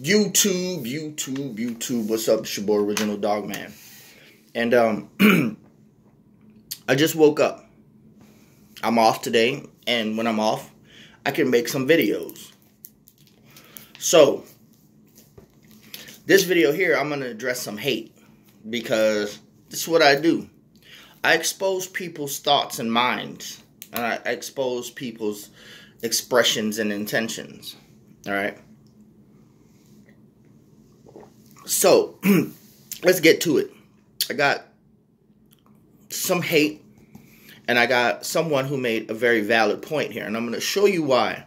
YouTube, YouTube, YouTube. What's up? It's your boy, Original Dog Man. And um, I just woke up. I'm off today, and when I'm off, I can make some videos. So, this video here, I'm to address some hate because this is what I do. I expose people's thoughts and minds, and I expose people's expressions and intentions. All right. So, let's get to it. I got some hate, and I got someone who made a very valid point here, and I'm going to show you why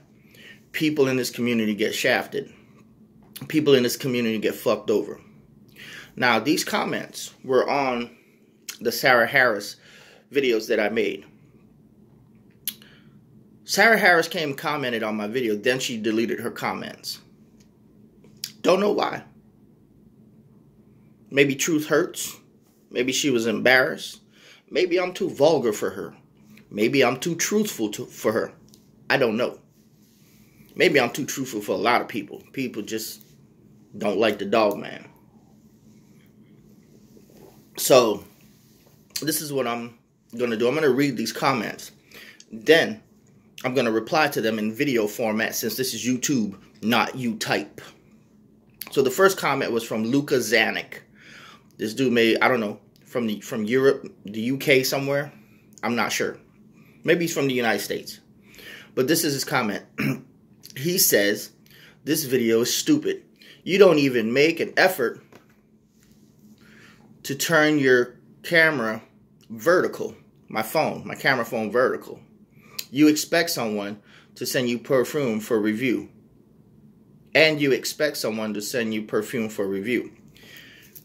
people in this community get shafted. People in this community get fucked over. Now, these comments were on the Sarah Harris videos that I made. Sarah Harris came commented on my video, then she deleted her comments. Don't know why. Maybe truth hurts. Maybe she was embarrassed. Maybe I'm too vulgar for her. Maybe I'm too truthful to, for her. I don't know. Maybe I'm too truthful for a lot of people. People just don't like the dog man. So, this is what I'm going to do. I'm going to read these comments. Then, I'm going to reply to them in video format since this is YouTube, not YouType. So, the first comment was from Luca Zanuck. This dude made, I don't know, from the from Europe, the UK somewhere. I'm not sure. Maybe he's from the United States. But this is his comment. he says, This video is stupid. You don't even make an effort to turn your camera vertical. My phone, my camera phone vertical. You expect someone to send you perfume for review. And you expect someone to send you perfume for review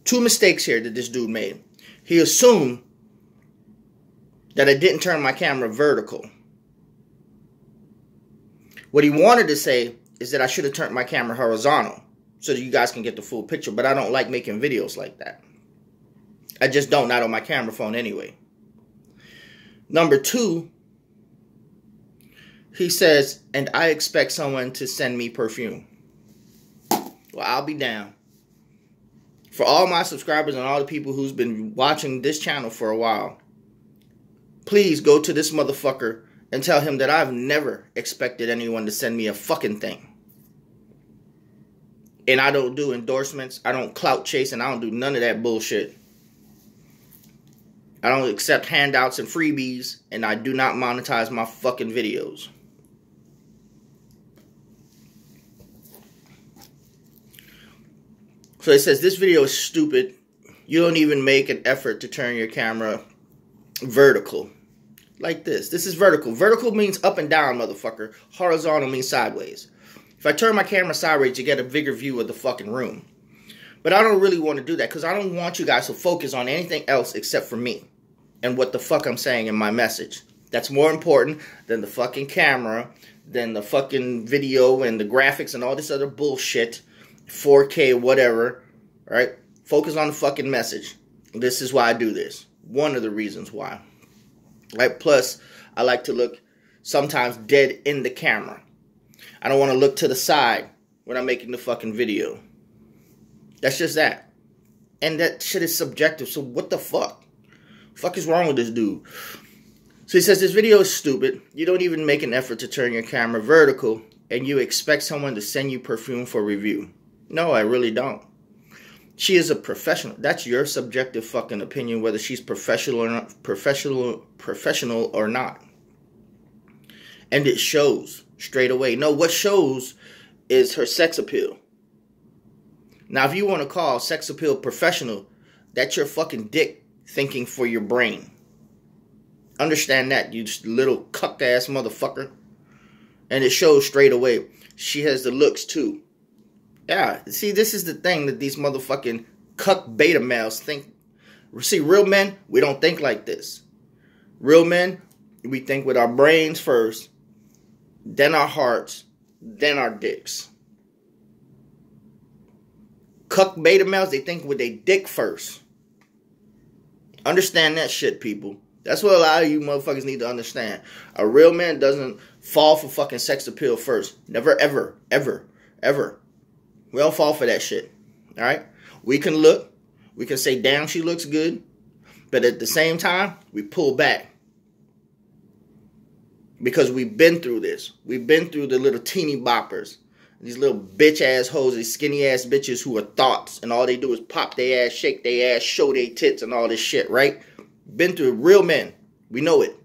two mistakes here that this dude made. He assumed that I didn't turn my camera vertical. What he wanted to say is that I should have turned my camera horizontal so that you guys can get the full picture, but I don't like making videos like that. I just don't, not on my camera phone anyway. Number two, he says, and I expect someone to send me perfume. Well, I'll be down for all my subscribers and all the people who's been watching this channel for a while, please go to this motherfucker and tell him that I've never expected anyone to send me a fucking thing. And I don't do endorsements, I don't clout chase, and I don't do none of that bullshit. I don't accept handouts and freebies, and I do not monetize my fucking videos. So it says this video is stupid. You don't even make an effort to turn your camera vertical. Like this. This is vertical. Vertical means up and down, motherfucker. Horizontal means sideways. If I turn my camera sideways, you get a bigger view of the fucking room. But I don't really want to do that because I don't want you guys to focus on anything else except for me and what the fuck I'm saying in my message. That's more important than the fucking camera, than the fucking video and the graphics and all this other bullshit 4K, whatever, right? Focus on the fucking message. This is why I do this. One of the reasons why. Right? Plus, I like to look sometimes dead in the camera. I don't want to look to the side when I'm making the fucking video. That's just that. And that shit is subjective. So what the fuck? Fuck is wrong with this dude? So he says this video is stupid. You don't even make an effort to turn your camera vertical and you expect someone to send you perfume for review. No, I really don't. She is a professional. That's your subjective fucking opinion whether she's professional or not, professional professional or not. And it shows straight away. No, what shows is her sex appeal. Now, if you want to call sex appeal professional, that's your fucking dick thinking for your brain. Understand that, you little cuck ass motherfucker. And it shows straight away. She has the looks too. Yeah, see, this is the thing that these motherfucking cuck beta males think. See, real men, we don't think like this. Real men, we think with our brains first, then our hearts, then our dicks. Cuck beta males, they think with their dick first. Understand that shit, people. That's what a lot of you motherfuckers need to understand. A real man doesn't fall for fucking sex appeal first. Never, ever, ever, ever. We don't fall for that shit. All right? We can look, we can say, damn, she looks good. But at the same time, we pull back. Because we've been through this. We've been through the little teeny boppers. These little bitch ass hoes, these skinny ass bitches who are thoughts, and all they do is pop their ass, shake their ass, show their tits, and all this shit, right? Been through real men. We know it.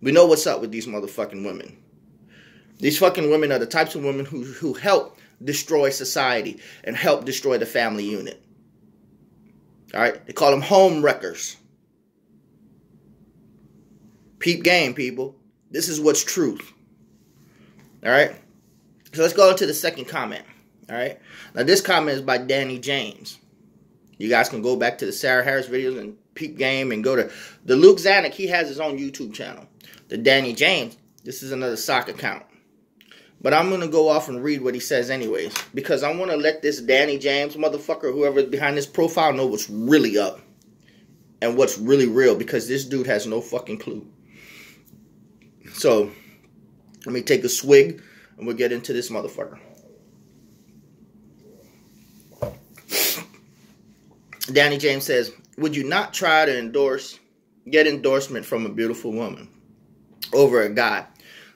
We know what's up with these motherfucking women. These fucking women are the types of women who, who help destroy society and help destroy the family unit. All right? They call them home wreckers. Peep game, people. This is what's truth. All right? So let's go into the second comment. All right? Now, this comment is by Danny James. You guys can go back to the Sarah Harris videos and peep game and go to the Luke Zanuck. He has his own YouTube channel. The Danny James, this is another sock account. But I'm going to go off and read what he says anyways. Because I want to let this Danny James motherfucker, whoever's behind this profile, know what's really up. And what's really real. Because this dude has no fucking clue. So, let me take a swig and we'll get into this motherfucker. Danny James says, Would you not try to endorse, get endorsement from a beautiful woman over a guy?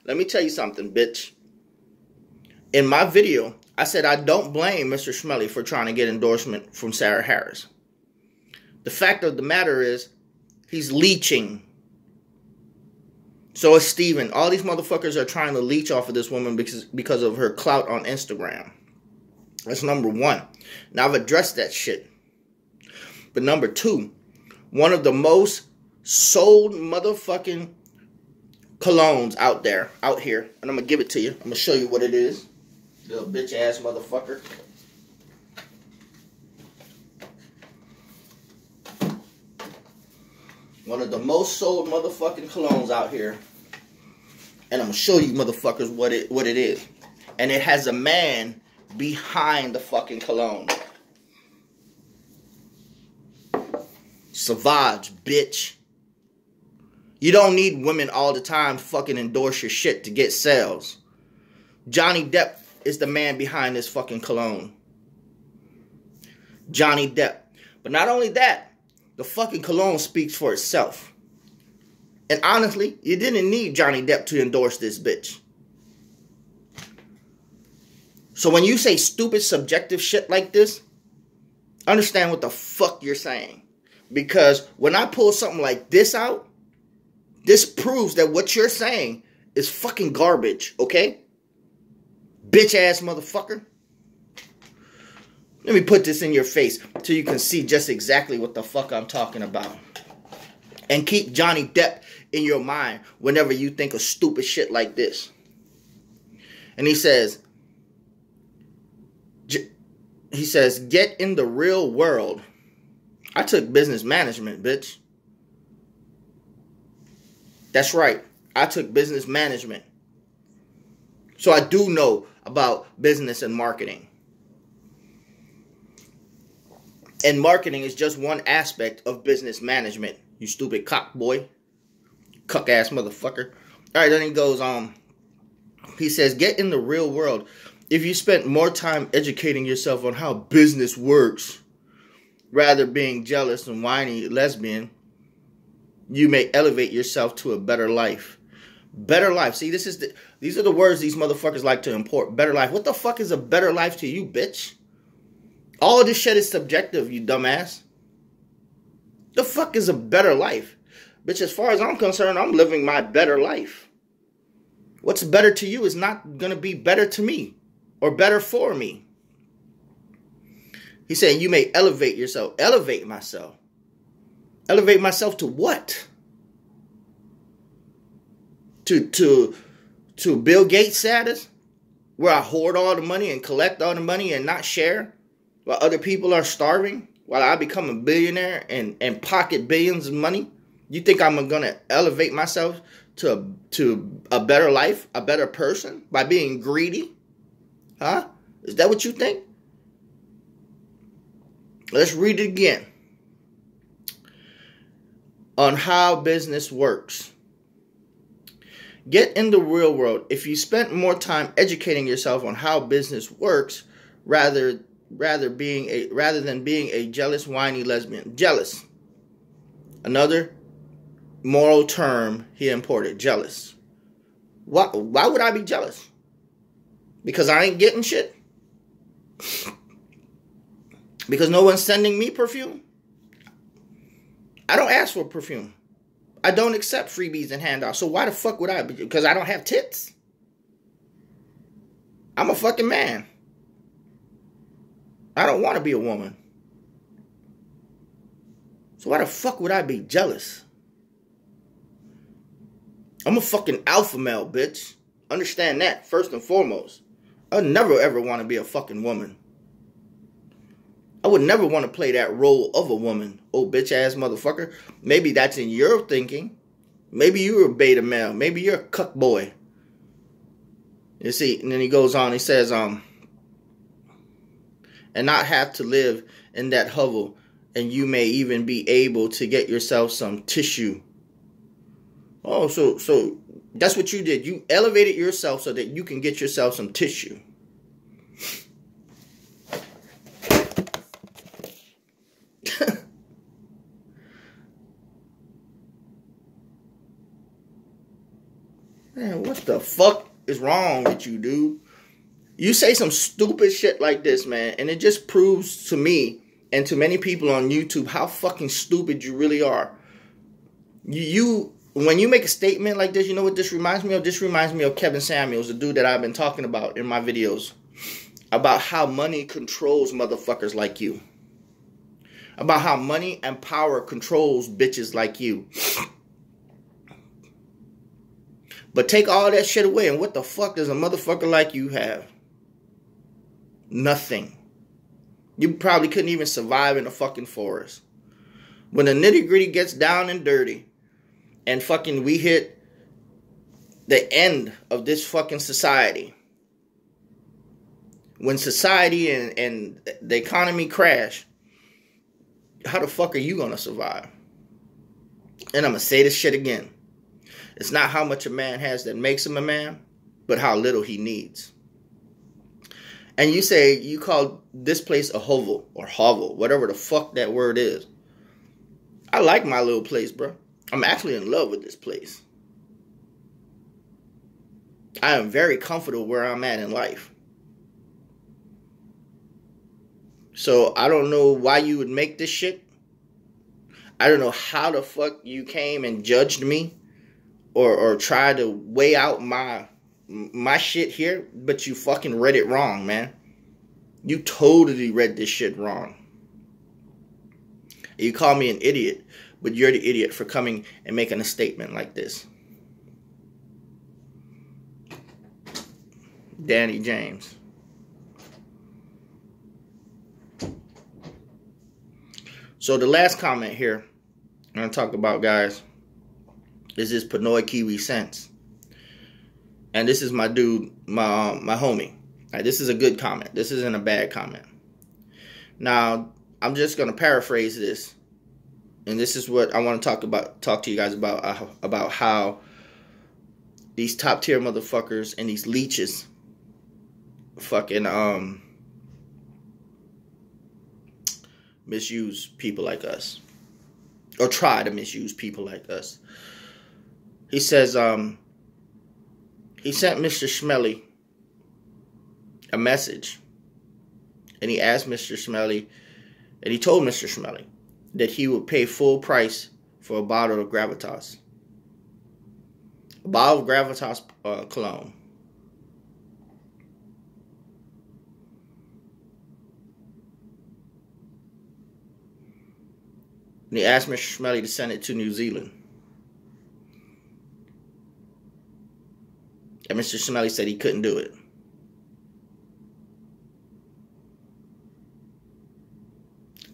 Let me tell you something, bitch in my video, I said I don't blame Mr. Schmelly for trying to get endorsement from Sarah Harris. The fact of the matter is, he's leeching. So is Steven. All these motherfuckers are trying to leech off of this woman because, because of her clout on Instagram. That's number one. Now, I've addressed that shit. But number two, one of the most sold motherfucking colognes out there, out here, and I'm going to give it to you. I'm going to show you what it is. Little bitch ass motherfucker. One of the most sold motherfucking colognes out here. And I'm gonna show you motherfuckers what it what it is. And it has a man behind the fucking cologne. Savage, bitch. You don't need women all the time fucking endorse your shit to get sales. Johnny Depp is the man behind this fucking cologne. Johnny Depp. But not only that, the fucking cologne speaks for itself. And honestly, you didn't need Johnny Depp to endorse this bitch. So when you say stupid subjective shit like this, understand what the fuck you're saying. Because when I pull something like this out, this proves that what you're saying is fucking garbage, okay? Bitch ass motherfucker. Let me put this in your face so you can see just exactly what the fuck I'm talking about. And keep Johnny Depp in your mind whenever you think of stupid shit like this. And he says, he says, get in the real world. I took business management, bitch. That's right. I took business management. So I do know about business and marketing. And marketing is just one aspect of business management. You stupid cock boy. Cuck ass motherfucker. Alright, then he goes on. Um, he says, get in the real world. If you spent more time educating yourself on how business works, rather being jealous and whiny lesbian, you may elevate yourself to a better life. Better life. See, this is the these are the words these motherfuckers like to import. Better life. What the fuck is a better life to you, bitch? All of this shit is subjective, you dumbass. The fuck is a better life? Bitch, as far as I'm concerned, I'm living my better life. What's better to you is not gonna be better to me or better for me. He's saying You may elevate yourself. Elevate myself. Elevate myself to what? To to to Bill Gates status, where I hoard all the money and collect all the money and not share, while other people are starving, while I become a billionaire and and pocket billions of money. You think I'm gonna elevate myself to to a better life, a better person by being greedy? Huh? Is that what you think? Let's read it again. On how business works. Get in the real world. If you spent more time educating yourself on how business works rather rather being a rather than being a jealous whiny lesbian. Jealous. Another moral term he imported, jealous. Why why would I be jealous? Because I ain't getting shit? because no one's sending me perfume? I don't ask for perfume. I don't accept freebies and handouts. So why the fuck would I? Because I don't have tits. I'm a fucking man. I don't want to be a woman. So why the fuck would I be jealous? I'm a fucking alpha male, bitch. Understand that, first and foremost. I never ever want to be a fucking woman. I would never want to play that role of a woman, oh bitch ass motherfucker. Maybe that's in your thinking. Maybe you're a beta male. Maybe you're a cuck boy. You see, and then he goes on, he says, um, and not have to live in that hovel, and you may even be able to get yourself some tissue. Oh, so so that's what you did. You elevated yourself so that you can get yourself some tissue. Man, what the fuck is wrong with you, dude? You say some stupid shit like this, man, and it just proves to me and to many people on YouTube how fucking stupid you really are. You, when you make a statement like this, you know what this reminds me of? This reminds me of Kevin Samuels, the dude that I've been talking about in my videos about how money controls motherfuckers like you. About how money and power controls bitches like you. But take all that shit away, and what the fuck does a motherfucker like you have? Nothing. You probably couldn't even survive in a fucking forest. When the nitty gritty gets down and dirty, and fucking we hit the end of this fucking society, when society and, and the economy crash, how the fuck are you gonna survive? And I'm gonna say this shit again. It's not how much a man has that makes him a man, but how little he needs. And you say you call this place a hovel or hovel, whatever the fuck that word is. I like my little place, bro. I'm actually in love with this place. I am very comfortable where I'm at in life. So I don't know why you would make this shit. I don't know how the fuck you came and judged me or or try to weigh out my my shit here, but you fucking read it wrong, man. You totally read this shit wrong. You call me an idiot, but you're the idiot for coming and making a statement like this. Danny James. So the last comment here I'm going to talk about, guys, is this Pinoy Kiwi Sense. And this is my dude, my um, my homie. Right, this is a good comment. This isn't a bad comment. Now, I'm just going to paraphrase this. And this is what I want to talk about talk to you guys about uh, about how these top tier motherfuckers and these leeches fucking um misuse people like us or try to misuse people like us. He says um, he sent Mr. Schmelly a message and he asked Mr. Schmelly and he told Mr. Schmelly that he would pay full price for a bottle of Gravitas. A bottle of Gravitas uh, cologne. And he asked Mr. Schmelly to send it to New Zealand. And Mr. Schmelly said he couldn't do it.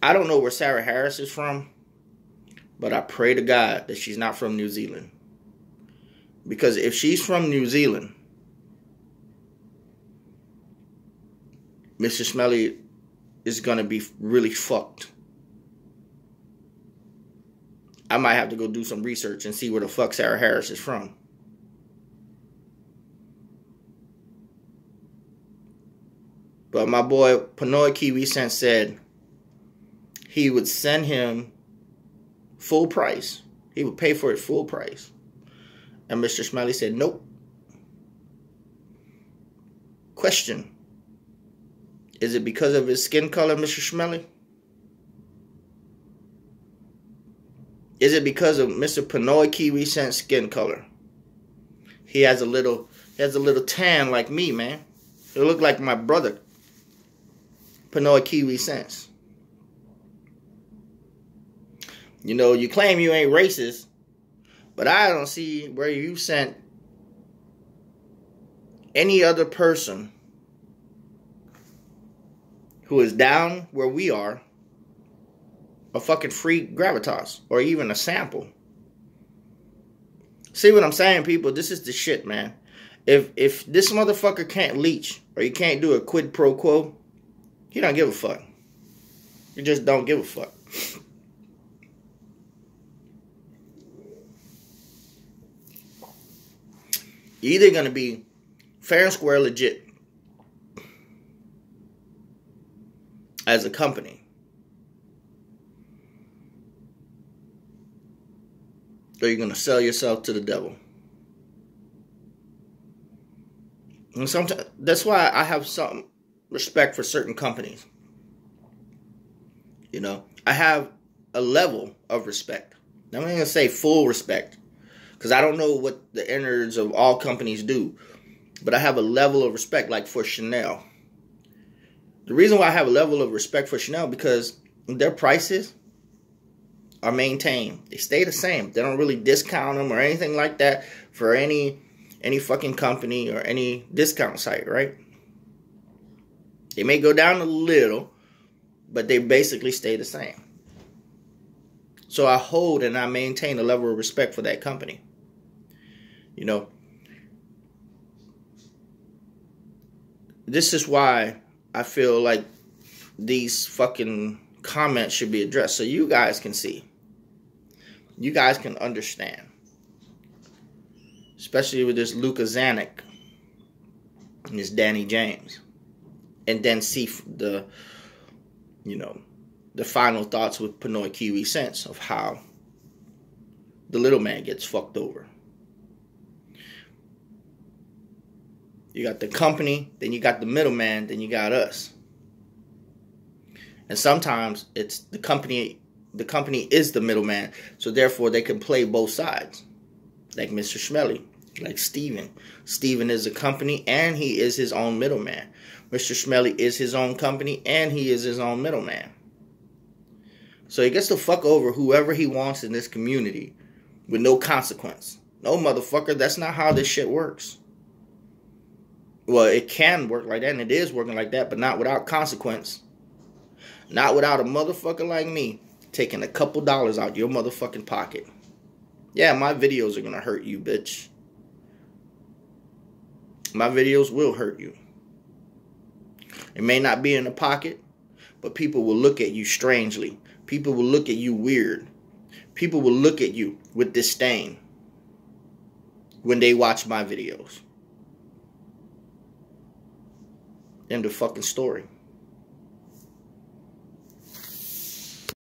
I don't know where Sarah Harris is from, but I pray to God that she's not from New Zealand. Because if she's from New Zealand, Mr. Schmelly is going to be really fucked. I might have to go do some research and see where the fuck Sarah Harris is from. But my boy Pinoy Kiwi Sense said he would send him full price. He would pay for it full price. And Mr. Smiley said, Nope. Question Is it because of his skin color, Mr. Smiley? Is it because of Mr. Pinoy Kiwi Sense skin color? He has a little he has a little tan like me, man. It look like my brother. Pinoy Kiwi Sense. You know, you claim you ain't racist, but I don't see where you sent any other person who is down where we are a fucking free gravitas or even a sample. See what I'm saying, people? This is the shit, man. If if this motherfucker can't leech or you can't do a quid pro quo, he don't give a fuck. You just don't give a fuck. You're either gonna be fair and square legit as a company or you're to sell yourself to the devil. And sometimes that's why I have some respect for certain companies. You know, I have a level of respect. I'm not to say full respect because I don't know what the innards of all companies do, but I have a level of respect, like for Chanel. The reason why I have a level of respect for Chanel because their prices are maintained. They stay the same. They don't really discount them or anything like that for any any fucking company or any discount site, right? They may go down a little, but they basically stay the same. So I hold and I maintain a level of respect for that company. You know, this is why I feel like these fucking comments should be addressed so you guys can see you guys can understand. Especially with this Luka Zanuck and this Danny James. And then see the, you know, the final thoughts with Pinoy Kiwi Sense of how the little man gets fucked over. You got the company, then you got the middleman, then you got us. And sometimes it's the company the company is the middleman, so therefore they can play both sides. Like Mr. Schmelly, like Steven. Steven is a company and he is his own middleman. Mr. Schmelly is his own company and he is his own middleman. So he gets to fuck over whoever he wants in this community with no consequence. No, motherfucker, that's not how this shit works. Well, it can work like that, and it is working like that, but not without consequence. Not without a motherfucker like me taking a couple dollars out your motherfucking pocket. Yeah, my videos are gonna hurt you, bitch. My videos will hurt you. It may not be in the pocket, but people will look at you strangely. People will look at you weird. People will look at you with disdain when they watch my videos. End of fucking story.